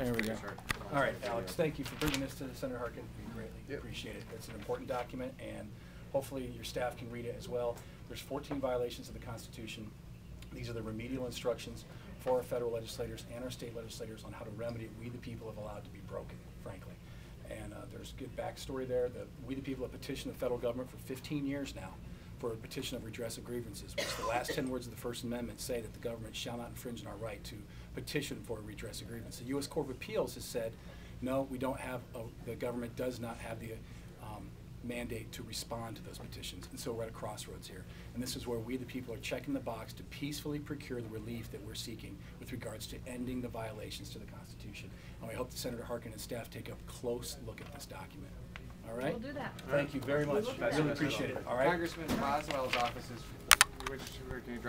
There we go. All right, Alex, thank you for bringing this to Senator Harkin. We greatly appreciate it. It's an important document, and hopefully your staff can read it as well. There's 14 violations of the Constitution. These are the remedial instructions for our federal legislators and our state legislators on how to remedy what we, the people, have allowed to be broken, frankly. And uh, there's good backstory there. The, we, the people, have petitioned the federal government for 15 years now for a petition of redress of grievances, which the last 10 words of the First Amendment say that the government shall not infringe on our right to petition for a redress of grievance. The U.S. Court of Appeals has said, no, we don't have, a, the government does not have the um, mandate to respond to those petitions. And so we're at a crossroads here. And this is where we, the people, are checking the box to peacefully procure the relief that we're seeking with regards to ending the violations to the Constitution. And we hope that Senator Harkin and staff take a close look at this document. All right? We'll do that. Thank you very We much. will I really appreciate it. All right? Congressman Boswell's office is, which, can you direct